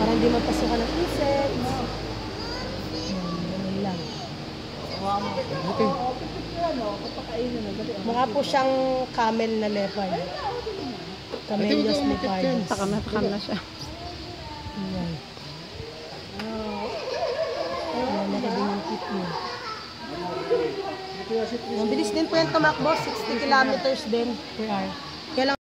Para hindi mapasukan ng insects. Yan, ganun lang. Okay. Mukha po siyang camel na leopard. Camellias Ito, ito, leopardus. Takam na takam na siya. Yan. Yan, laki din yung tip niya. Mabilis din po yan tumakbo. 60 kilometers din per hour. Kaya lang